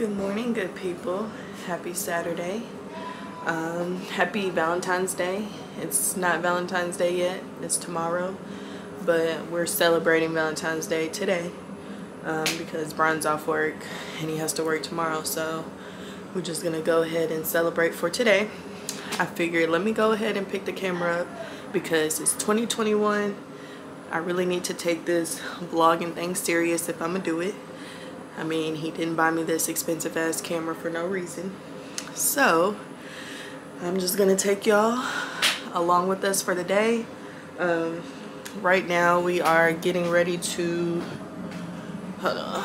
Good morning, good people. Happy Saturday. Um, happy Valentine's Day. It's not Valentine's Day yet, it's tomorrow, but we're celebrating Valentine's Day today um, because Brian's off work and he has to work tomorrow, so we're just gonna go ahead and celebrate for today. I figured let me go ahead and pick the camera up because it's 2021. I really need to take this vlogging thing serious if I'm gonna do it. I mean, he didn't buy me this expensive ass camera for no reason. So, I'm just gonna take y'all along with us for the day. Um, right now, we are getting ready to, hold on.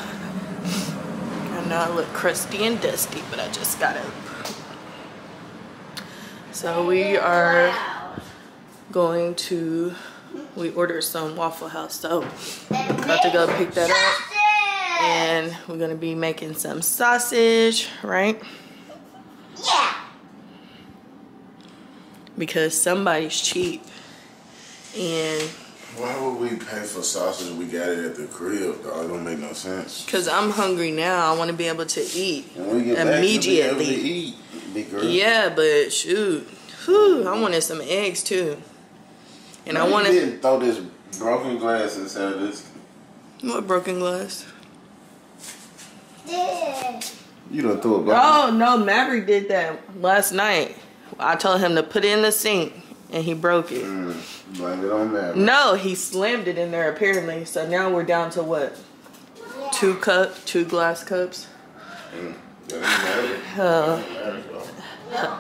I know I look crusty and dusty, but I just got up. So we are going to, we ordered some Waffle House, so about to go pick that up and we're gonna be making some sausage, right? Yeah. Because somebody's cheap. And Why would we pay for sausage? We got it at the crib, dog. It don't make no sense. because I'm hungry now, I want to be able to eat When we get back, immediately. we'll be able to eat, big girl. Yeah, but shoot, Whew, I wanted some eggs too, and I You wanted didn't throw this broken glass inside this. what broken glass? Yeah. You don't throw it back. Oh no, Maverick did that last night. I told him to put it in the sink, and he broke it. Mm, blame it on that. No, he slammed it in there apparently. So now we're down to what? Two cup, two glass cups. Mm, that. Uh, That matters, though. all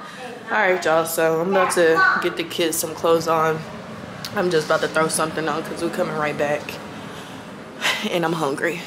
right, y'all. So I'm about to get the kids some clothes on. I'm just about to throw something on because we're coming right back, and I'm hungry.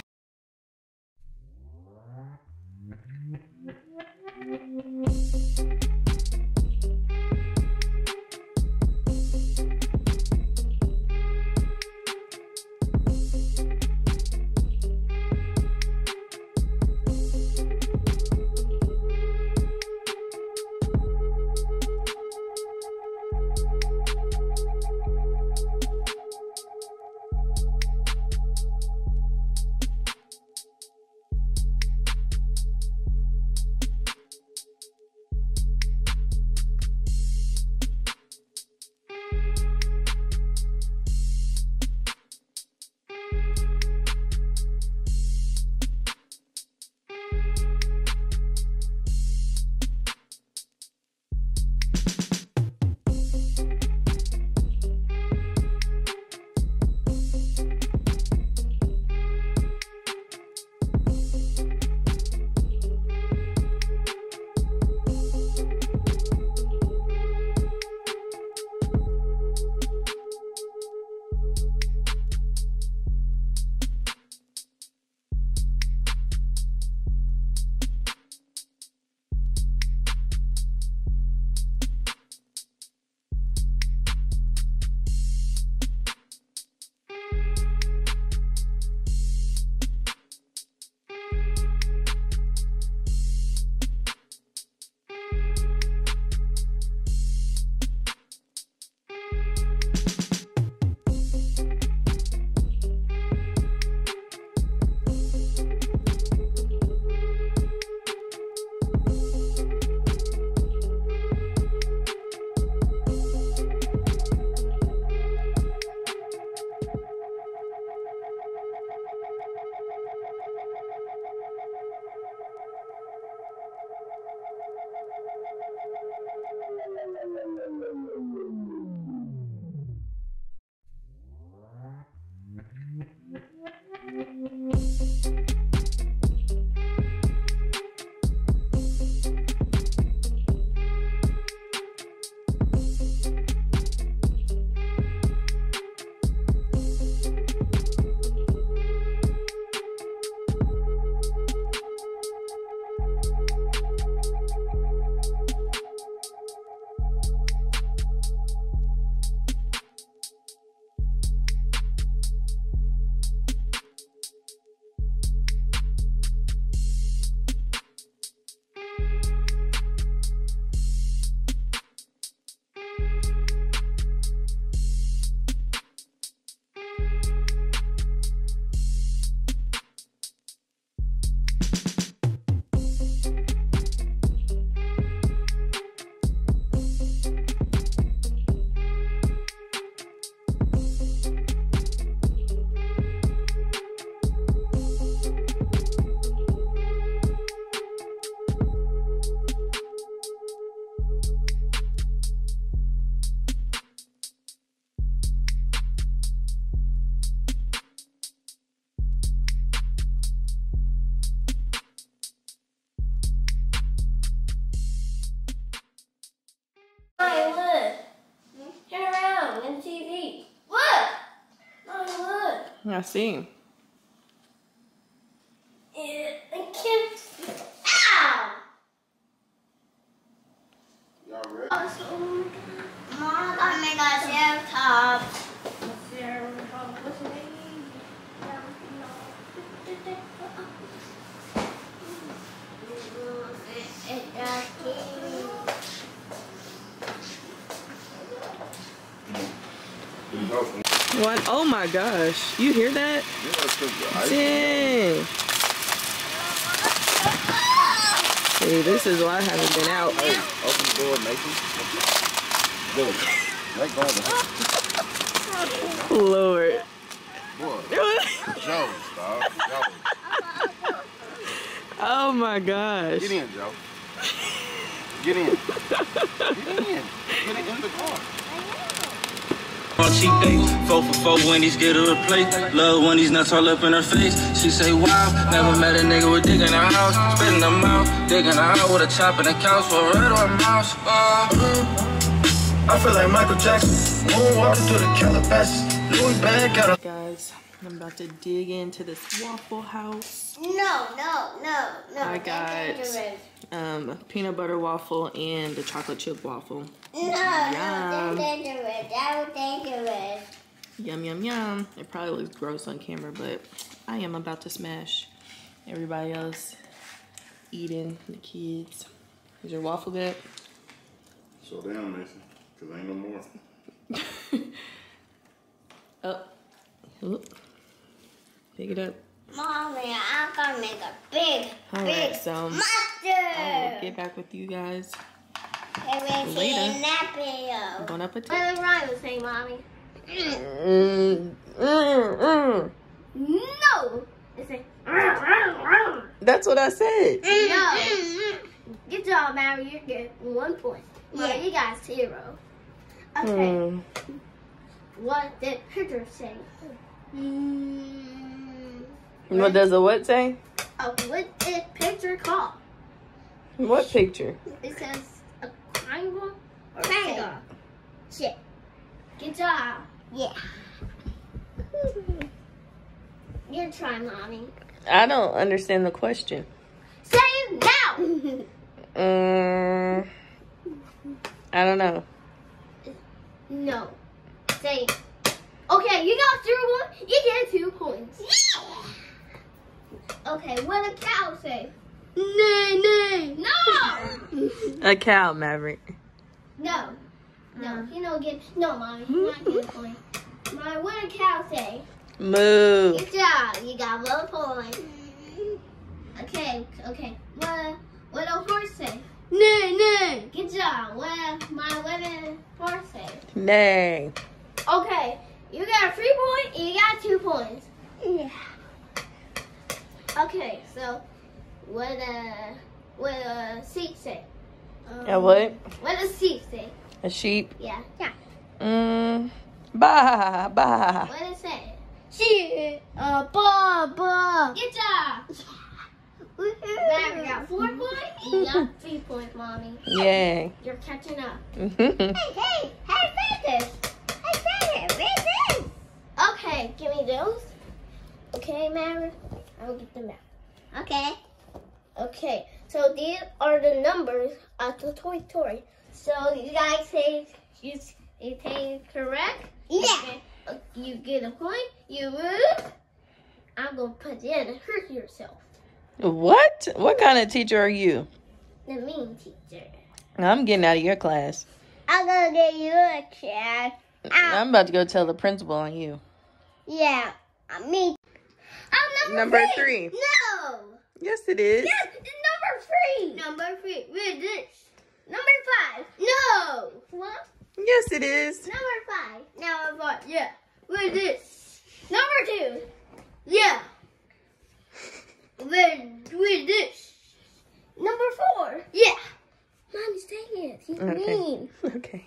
I see. Ow! Y'all ready? Mom got me a shell top. You know, from- What? Oh my gosh. You hear that? you know, it's 'cause the ice- Dang. See, this is why I haven't been out. Hey, open the door, Nathan. Dude, let go Lord. boy. Joe. oh my gosh. Get in, Joe. Get in. Get in. Get in the car. On cheap dates, four for four Wendy's get her a plate. Love when these nuts all up in her face. She say, wow, never met a nigga with dick in her house. Spitting them out, digging her out with a chop in the couch for a red or a mouse. Uh, I feel like Michael Jackson. Moonwalking through the Calabasas. Louis bag got a Guys, I'm about to dig into this Waffle House. No, no, no, no. I got- dangerous. Um, peanut butter waffle and the chocolate chip waffle. No, no, Yum. that's dangerous. That was dangerous. Yum, yum, yum. It probably looks gross on camera, but I am about to smash everybody else eating, the kids. Is your waffle good? So down, Mason. Cause ain't no more. Oh. Oop. Pick it up. Mommy, I'm gonna make a big, All big right, so monster. get back with you guys. Later. seeing that video. Bon appetit. What did Ryan say, Mommy? Mm, mm, mm. No. Say, That's what I said. no. Good job, Mary. You get one point. Yeah, you got zero. Okay. Hmm. What did Peter say? Mm, What does a what say? A what did Peter call? What picture? It says a triangle or triangle. Shit. Good job. Yeah. Your try, mommy. I don't understand the question. Say it now. Um, I don't know. no. Say. it. Okay, you got zero one. You get two points. Okay, what a cow say? Nay, nay. No. A cow, Maverick. no. No. Mm. You know, get no, mommy. You're not getting a point. Mommy, what a cow say? Moo. Good job. You got one point. Okay, okay. What what a horse say? Nay, nay. Good job. What my what a horse say? Nay. Okay, you got a three point and you got two points. Yeah. Okay, so what a what a sheep say? Um, A what? What does sheep say? A sheep. Yeah. Yeah. Mm. Bah, bah. What does it say? Sheep. Uh, ba ba. Good job. Now we got four points and you got three points, mommy. Yay. You're catching up. Hey, hey, hey, this. Hey, this. Okay, give me those. Okay, Mary. I'll get them out. Okay. Okay, so these are the numbers of the Toy Story. So you guys say you, you say correct? Yeah. Okay. Uh, You get a point. You move. I'm gonna put it in and hurt yourself. what? What kind of teacher are you? The mean teacher. I'm getting out of your class. I'm gonna get you a check. I'm about to go tell the principal on you. Yeah, me. Number, Number three. No. Yes, it is. Yes, it's number three. Number three. Read this. Number five. No. What? Yes, it is. Number five. Number five. Yeah. Read this. Number two. Yeah. Read, read this. Number four. Yeah. Mommy, say it. He's Okay. mean. Okay.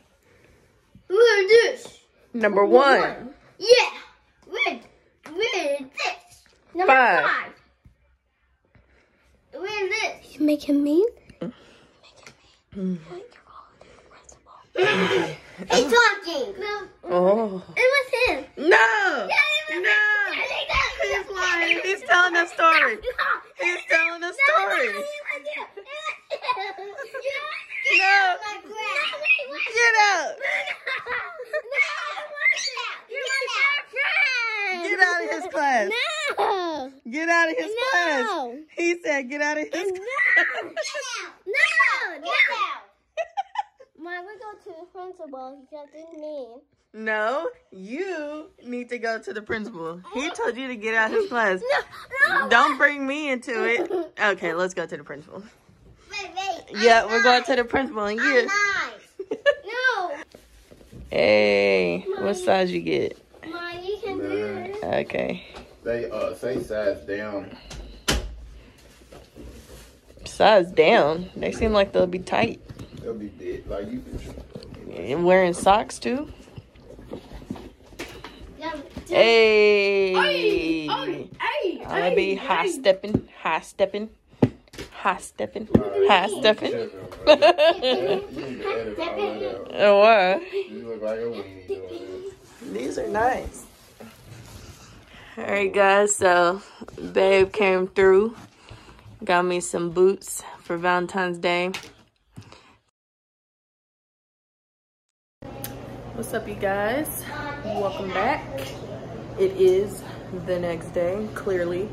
Read this. Number one. Yeah. Read, read this. Number Five. five. Read this. You make him mean? He's talking. No, Oh. it was him. No. Yeah, it was No. him. He's lying. He's telling a story. He's telling a story. No. Get out. Get out of his class. No. Get out of his class. He said, get out of his No. No. No. Mom, we go to the principal. He got this mean. No, you need to go to the principal. He oh. told you to get out of his class. No. Don't bring me into it. Okay, let's go to the principal. Wait, wait. Yeah, we're going to the principal and I'm you. nice. No. Hey, what size you get? Mom, you can do Nine. it. Okay. They uh say size down. Size down. They seem like they'll be tight. They'll be dead. Like you can. And wearing socks too. Yeah, Hey. Hey, I'm gonna be high stepping, high stepping, high stepping, high stepping. You need to edit all that out. Oh, what? You look like a weenie. These are nice. All right, guys. So, babe came through, got me some boots for Valentine's Day. What's up, you guys? Welcome back. It is the next day, clearly.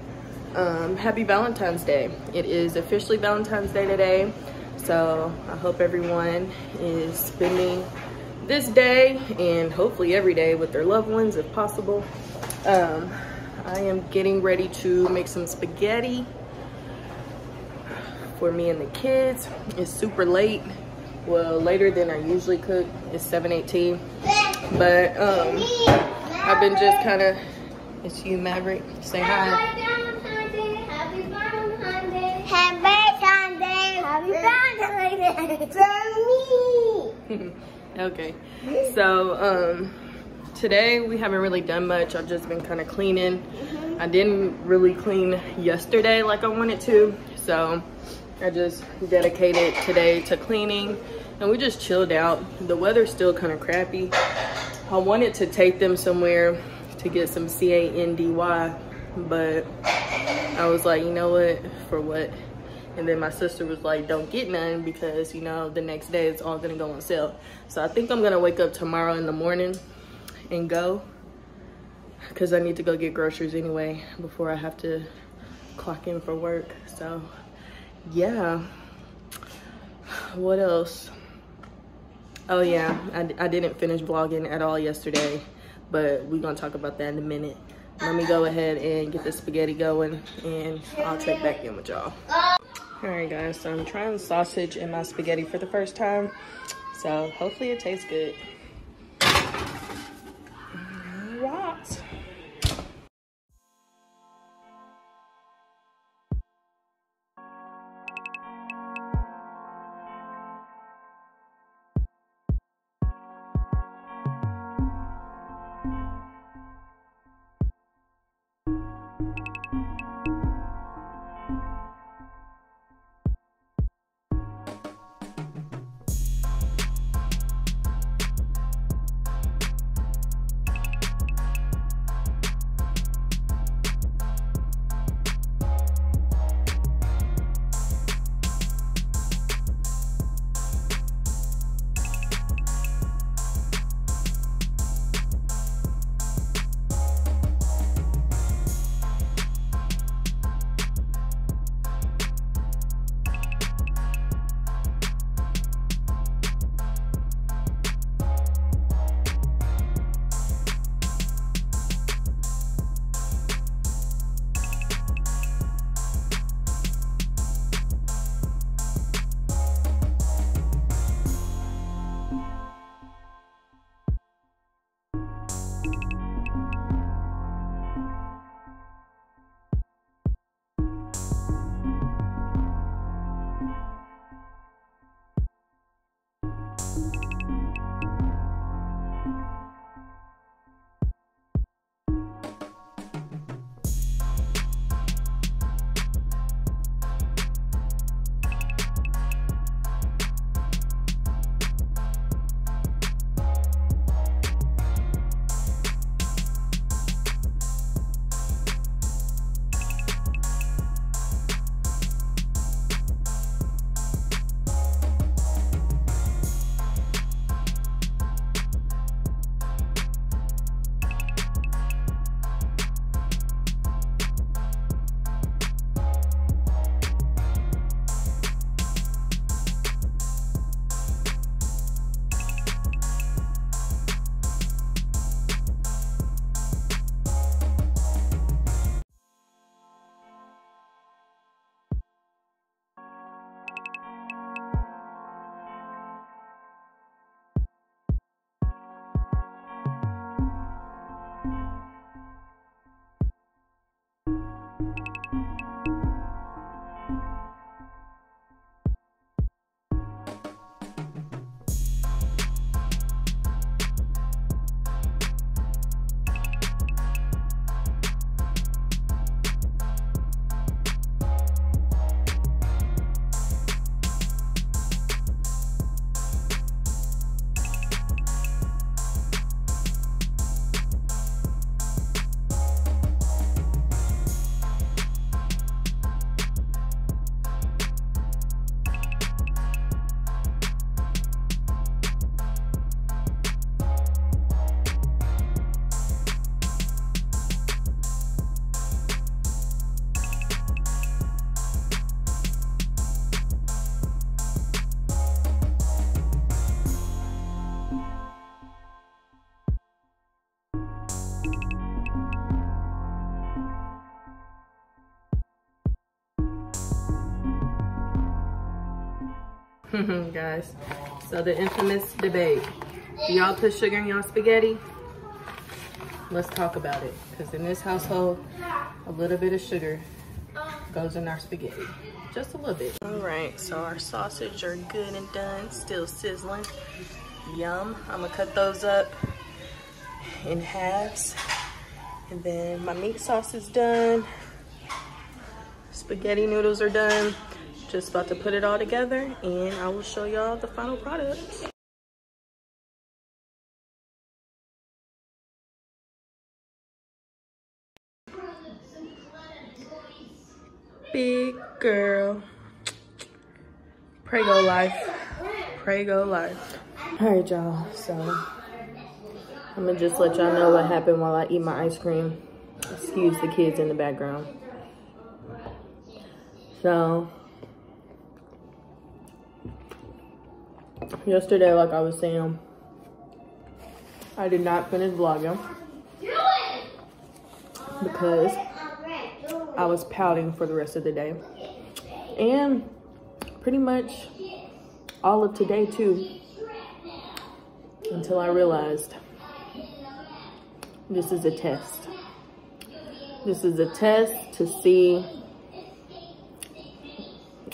Um, happy Valentine's Day. It is officially Valentine's Day today. So I hope everyone is spending this day and hopefully every day with their loved ones if possible. Um, I am getting ready to make some spaghetti for me and the kids. It's super late. Well, later than I usually cook. It's 7.18. But um, I've been just kind of, it's you, Maverick. Say hi. Happy Valentine's Day. Happy Valentine's Day. Happy Valentine's Day. For me. okay. So, um, today we haven't really done much. I've just been kind of cleaning. I didn't really clean yesterday like I wanted to. So, I just dedicated today to cleaning and we just chilled out. The weather's still kind of crappy. I wanted to take them somewhere to get some C-A-N-D-Y, but I was like, you know what, for what? And then my sister was like, don't get none because, you know, the next day it's all gonna go on sale. So I think I'm gonna wake up tomorrow in the morning and go because I need to go get groceries anyway before I have to clock in for work. So yeah, what else? Oh yeah, I, I didn't finish vlogging at all yesterday, but we're gonna talk about that in a minute. Let me go ahead and get the spaghetti going and I'll check back in with y'all. All right guys, so I'm trying sausage in my spaghetti for the first time. So hopefully it tastes good. guys. So the infamous debate. Y'all put sugar in y'all spaghetti? Let's talk about it. Because in this household, a little bit of sugar goes in our spaghetti. Just a little bit. All right, so our sausage are good and done. Still sizzling. Yum. I'm gonna cut those up in halves. And then my meat sauce is done. Spaghetti noodles are done. Just about to put it all together and I will show y'all the final product. Big girl. Pray go life. Pray go life. All right, y'all. So I'm gonna just let y'all know what happened while I eat my ice cream. Excuse the kids in the background. So yesterday, like I was saying, I did not finish vlogging because I was pouting for the rest of the day. And pretty much all of today too. Until I realized this is a test. This is a test to see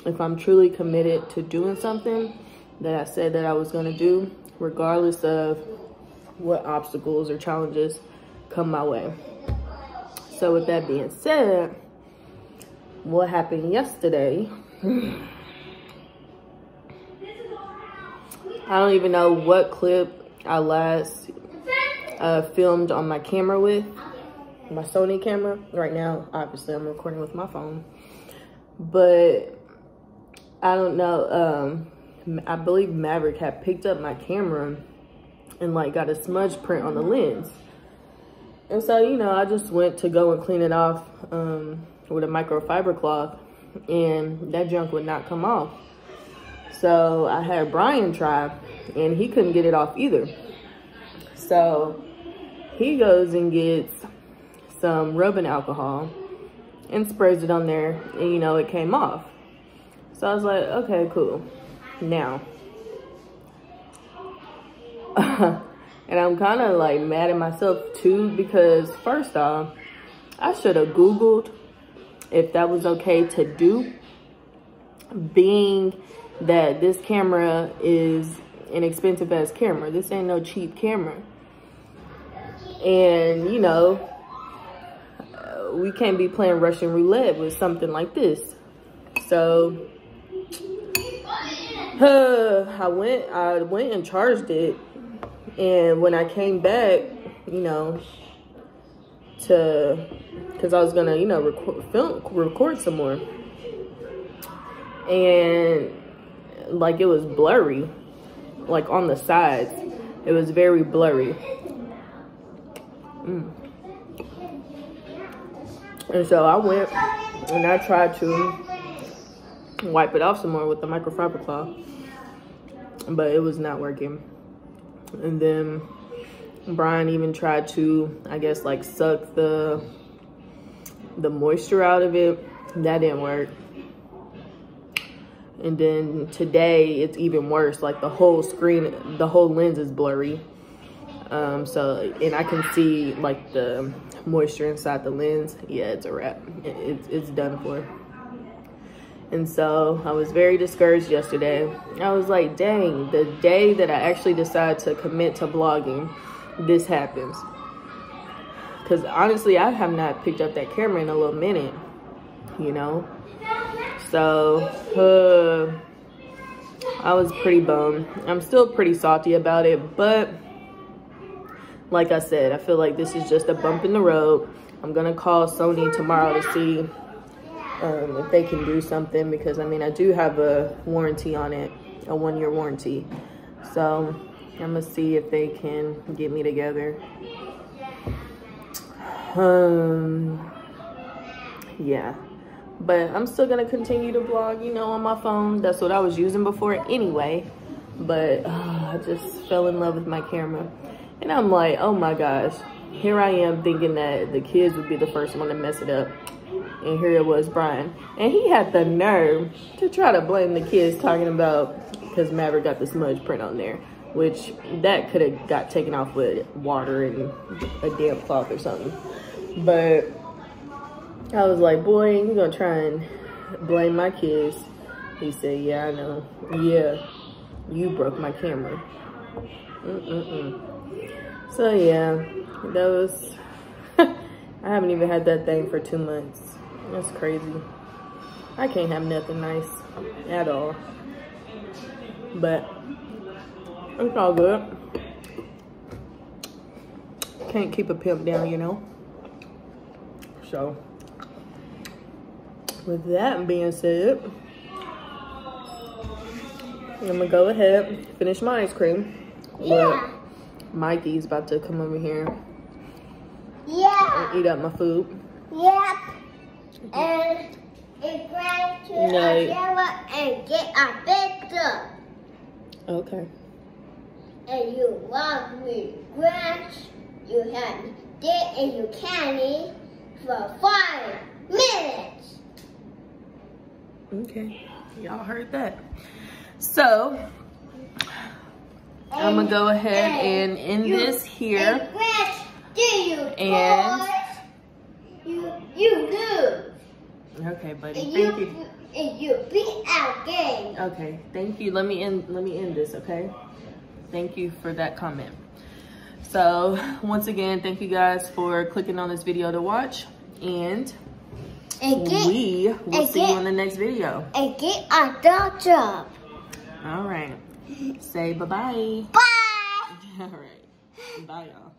if I'm truly committed to doing something that I said that I was going to do, regardless of what obstacles or challenges come my way. So with that being said, what happened yesterday, I don't even know what clip I last uh, filmed on my camera with, my Sony camera. Right now, obviously I'm recording with my phone. But I don't know, um, I believe Maverick had picked up my camera and like got a smudge print on the lens. And so, you know, I just went to go and clean it off um, with a microfiber cloth and that junk would not come off. So I had Brian try and he couldn't get it off either. So he goes and gets some rubbing alcohol and sprays it on there and you know, it came off. So I was like, okay, cool. Now, and I'm kind of like mad at myself too because first off, I should have Googled if that was okay to do being that this camera is an expensive ass camera. This ain't no cheap camera. And, you know, we can't be playing Russian roulette with something like this. So, uh, I went, I went and charged it. And when I came back, you know, to, cause I was gonna, you know, record, film, record some more. And like it was blurry, like on the sides. It was very blurry. Mm. And so I went and I tried to wipe it off some more with the microfiber cloth, but it was not working. And then Brian even tried to, I guess, like suck the the moisture out of it. That didn't work. And then today it's even worse. Like the whole screen, the whole lens is blurry. Um, so, and I can see like the moisture inside the lens. Yeah, it's a wrap. It, it's, it's done for. And so I was very discouraged yesterday. I was like, dang, the day that I actually decide to commit to blogging, this happens. Because honestly, I have not picked up that camera in a little minute, you know? So, uh, I was pretty bummed. I'm still pretty salty about it, but like I said, I feel like this is just a bump in the road. I'm to call Sony tomorrow to see um, if they can do something because, I mean, I do have a warranty on it, a one-year warranty. So, I'm to see if they can get me together. Um, yeah. But i'm still gonna continue to vlog you know on my phone. That's what i was using before anyway. But uh, i just fell in love with my camera. And i'm like oh my gosh. Here i am thinking that the kids would be the first one to mess it up and here it was brian and he had the nerve to try to blame the kids talking about because Maverick got the smudge print on there, which that could have got taken off with water and a damp cloth or something. But I was like, boy, you gonna try and blame my kids? He said, yeah, I know. Yeah, you broke my camera. Mm-mm-mm. So yeah, that was, I haven't even had that thing for two months. That's crazy. I can't have nothing nice at all. But it's all good. Can't keep a pimp down, you know? So, with that being said, I'm gonna go ahead finish my ice cream. Yeah. But Mikey's about to come over here Yeah. and eat up my food. Yep. And it's going to No. a yellow and get a pizza. Okay. And you walk with grass. You have dick and you candy for five minutes. Okay. Y'all heard that. So, I'm gonna go ahead and end you- this here. And grass, do you And- You you lose. Okay, buddy. And Thank you, you. and you beat our game. Okay, thank you. Let me end let me end this, okay? Thank you for that comment. So, once again, thank you guys for clicking on this video to watch and get we will see you in the next video. and get our dog job. All right. Say bye-bye. Bye. All right. Bye, y'all.